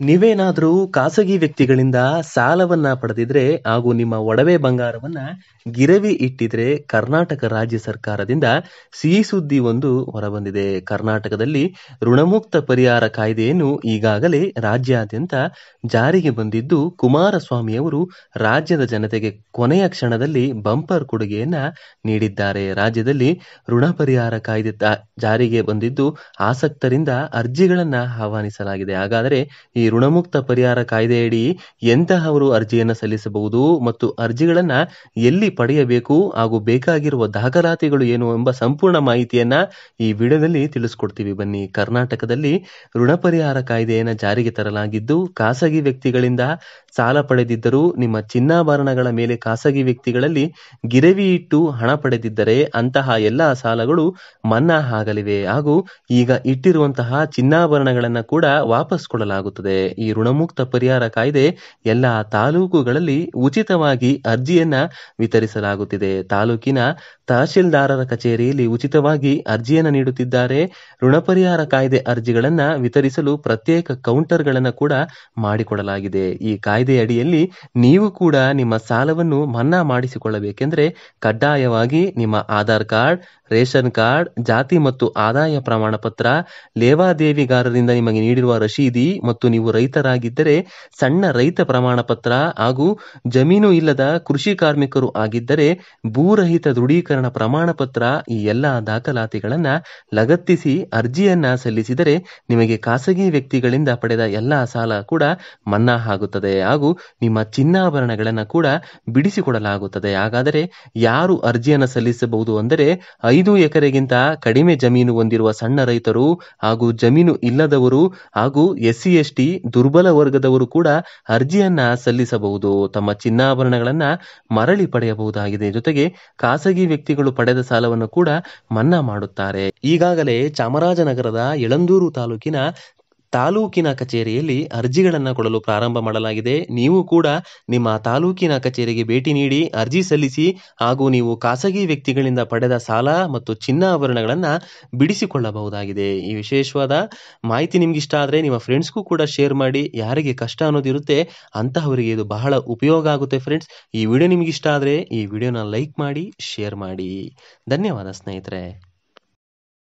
ನೀವೇನಾದ್ರೂ ಖಾಸಗಿ ವ್ಯಕ್ತಿಗಳಿಂದ ಸಾಲವನ್ನ ಪಡೆದಿದ್ರೆ ಹಾಗೂ ನಿಮ್ಮ ಒಡವೆ ಬಂಗಾರವನ್ನ ಗಿರವಿ ಇಟ್ಟಿದ್ರೆ ಕರ್ನಾಟಕ ರಾಜ್ಯ ಸರ್ಕಾರದಿಂದ ಸಿಹಿ ಸುದ್ದಿ ಒಂದು ಹೊರಬಂದಿದೆ. ಕರ್ನಾಟಕದಲ್ಲಿ ಋಣಮುಕ್ತ ಪರಿಹಾರ ಕಾಯ್ದೆಯನ್ನು ಈಗಾಗಲೇ ರಾಜ್ಯಾದ್ಯಂತ ಜಾರಿಗೆ ಬಂದಿದ್ದು, ಕುಮಾರಸ್ವಾಮಿ ಅವರು ರಾಜ್ಯದ ಜನತೆಗೆ ಕೊನೆಯ ಕ್ಷಣದಲ್ಲಿ ಬಂಪರ್ ಕೊಡುಗೆಯನ್ನ ನೀಡಿದ್ದಾರೆ. ರಾಜ್ಯದಲ್ಲಿ ಋಣ ಪರಿಹಾರ ಕಾಯ್ದೆ ಜಾರಿಗೆ ಬಂದಿದ್ದು, ಆಸಕ್ತರಿಂದ ಅರ್ಜಿಗಳನ್ನ ಆಹ್ವಾನಿಸಲಾಗಿದೆ. ಹಾಗಾದರೆ ಋಣಮುಕ್ತ ಪರಿಹಾರ ಕಾಯ್ದೆಯಡಿ ಎಂತಹವರು ಅರ್ಜಿಯನ್ನು ಸಲ್ಲಿಸಬಹುದು ಮತ್ತು ಅರ್ಜಿಗಳನ್ನ ಎಲ್ಲಿ ಪಡೆಯಬೇಕು ಹಾಗೂ ಬೇಕಾಗಿರುವ ದಾಖಲಾತಿಗಳು ಏನು ಎಂಬ ಸಂಪೂರ್ಣ ಮಾಹಿತಿಯನ್ನ ಈ ವಿಡಿಯೋದಲ್ಲಿ ತಿಳಿಸ್ಕೊಡ್ತೀವಿ ಬನ್ನಿ. ಕರ್ನಾಟಕದಲ್ಲಿ ಋಣ ಪರಿಹಾರ ಕಾಯ್ದೆಯನ್ನ ಜಾರಿಗೆ ತರಲಾಗಿದ್ದು ಖಾಸಗಿ ವ್ಯಕ್ತಿಗಳಿಂದ ಸಾಲ ಪಡೆದಿದ್ದರೂ ನಿಮ್ಮ ಚಿನ್ನಾಭರಣಗಳ ಮೇಲೆ ಖಾಸಗಿ ವ್ಯಕ್ತಿಗಳಲ್ಲಿ ಗಿರವಿ ಇಟ್ಟು ಹಣ ಪಡೆದಿದ್ದರೆ ಅಂತಹ ಎಲ್ಲ ಸಾಲಗಳು ಮನ್ನಾ ಆಗಲಿವೆ. ಹಾಗೂ ಈಗ ಇಟ್ಟಿರುವಂತಹ ಚಿನ್ನಾಭರಣಗಳನ್ನು ಕೂಡ ವಾಪಸ್ ಕೊಡಲಾಗುತ್ತದೆ. ಈ ಋಣಮುಕ್ತ ಪರಿಹಾರ ಕಾಯ್ದೆ ಎಲ್ಲ ತಾಲೂಕುಗಳಲ್ಲಿ ಉಚಿತವಾಗಿ ಅರ್ಜಿಯನ್ನ ವಿತರಿಸಲಾಗುತ್ತಿದೆ. ತಾಲೂಕಿನ ತಹಶೀಲ್ದಾರರ ಕಚೇರಿಯಲ್ಲಿ ಉಚಿತವಾಗಿ ಅರ್ಜಿಯನ್ನ ನೀಡುತ್ತಿದ್ದಾರೆ. ಋಣ ಪರಿಹಾರ ಕಾಯ್ದೆ ಅರ್ಜಿಗಳನ್ನ ವಿತರಿಸಲು ಪ್ರತ್ಯೇಕ ಕೌಂಟರ್ಗಳನ್ನು ಕೂಡ ಮಾಡಿಕೊಡಲಾಗಿದೆ. ಈ ಕಾಯ್ದೆ ಅಡಿಯಲ್ಲಿ ನೀವು ಕೂಡ ನಿಮ್ಮ ಸಾಲವನ್ನು ಮನ್ನಾ ಮಾಡಿಸಿಕೊಳ್ಳಬೇಕೆಂದ್ರೆ ಕಡ್ಡಾಯವಾಗಿ ನಿಮ್ಮ ಆಧಾರ್ ಕಾರ್ಡ್, ರೇಷನ್ ಕಾರ್ಡ್, ಜಾತಿ ಮತ್ತು ಆದಾಯ ಪ್ರಮಾಣ ಪತ್ರ ಲೇವಾದೇವಿಗಾರರಿಂದ ನಿಮಗೆ ನೀಡಿರುವ ರಶೀದಿ ಮತ್ತು ನೀವು ರೈತರಾಗಿದ್ದರೆ, ಸಣ್ಣ ರೈತ ಪ್ರಮಾಣ ಪತ್ರ ಹಾಗೂ ಜಮೀನು ಇಲ್ಲದ ಕೃಷಿ ಕಾರ್ಮಿಕರು ಆಗಿದ್ದರೆ, ಭೂರಹಿತ ದೃಢೀಕರಣ ಪ್ರಮಾಣ ಪತ್ರ ಈ ಎಲ್ಲ ದಾಖಲಾತಿಗಳನ್ನ ಲಗತ್ತಿಸಿ ಅರ್ಜಿಯನ್ನ ಸಲ್ಲಿಸಿದರೆ ನಿಮಗೆ ಖಾಸಗಿ ವ್ಯಕ್ತಿಗಳಿಂದ ಪಡೆದ ಎಲ್ಲಾ ಸಾಲ ಕೂಡ ಮನ್ನಾ ಆಗುತ್ತದೆ. ಹಾಗೂ ನಿಮ್ಮ ಚಿನ್ನಾಭರಣಗಳನ್ನ ಕೂಡ ಬಿಡಿಸಿಕೊಡಲಾಗುತ್ತದೆ. ಹಾಗಾದರೆ ಯಾರು ಅರ್ಜಿಯನ್ನು ಸಲ್ಲಿಸಬಹುದು ಅಂದರೆ ಐದು ಎಕರೆಗಿಂತ ಕಡಿಮೆ ಜಮೀನು ಹೊಂದಿರುವ ಸಣ್ಣ ರೈತರು ಹಾಗೂ ಜಮೀನು ಇಲ್ಲದವರು ಹಾಗೂ ಎಸ್ ಸಿ ದುರ್ಬಲ ವರ್ಗದವರು ಕೂಡ ಅರ್ಜಿಯನ್ನ ಸಲ್ಲಿಸಬಹುದು. ತಮ್ಮ ಚಿನ್ನಾಭರಣಗಳನ್ನ ಮರಳಿ ಪಡೆಯಬಹುದಾಗಿದೆ. ಜೊತೆಗೆ ಖಾಸಗಿ ವ್ಯಕ್ತಿಗಳು ಪಡೆದ ಸಾಲವನ್ನು ಕೂಡ ಮನ್ನಾ ಮಾಡುತ್ತಾರೆ. ಈಗಾಗಲೇ ಚಾಮರಾಜನಗರದ ಯಳಂದೂರು ತಾಲೂಕಿನ ತಾಲೂಕಿನ ಕಚೇರಿಯಲ್ಲಿ ಅರ್ಜಿಗಳನ್ನು ಕೊಡಲು ಪ್ರಾರಂಭ ಮಾಡಲಾಗಿದೆ. ನೀವು ಕೂಡ ನಿಮ್ಮ ತಾಲೂಕಿನ ಕಚೇರಿಗೆ ಭೇಟಿ ನೀಡಿ ಅರ್ಜಿ ಸಲ್ಲಿಸಿ ಹಾಗೂ ನೀವು ಖಾಸಗಿ ವ್ಯಕ್ತಿಗಳಿಂದ ಪಡೆದ ಸಾಲ ಮತ್ತು ಚಿನ್ನಾಭರಣಗಳನ್ನು ಬಿಡಿಸಿಕೊಳ್ಳಬಹುದಾಗಿದೆ. ಈ ವಿಶೇಷವಾದ ಮಾಹಿತಿ ನಿಮ್ಗೆ ಇಷ್ಟ ಆದರೆ ನಿಮ್ಮ ಫ್ರೆಂಡ್ಸ್ಗೂ ಕೂಡ ಶೇರ್ ಮಾಡಿ, ಯಾರಿಗೆ ಕಷ್ಟ ಅನ್ನೋದಿರುತ್ತೆ ಅಂತಹವರಿಗೆ ಇದು ಬಹಳ ಉಪಯೋಗ ಆಗುತ್ತೆ ಫ್ರೆಂಡ್ಸ್. ಈ ವಿಡಿಯೋ ನಿಮ್ಗೆ ಇಷ್ಟ ಆದರೆ ಈ ವಿಡಿಯೋನ ಲೈಕ್ ಮಾಡಿ, ಶೇರ್ ಮಾಡಿ. ಧನ್ಯವಾದ ಸ್ನೇಹಿತರೆ.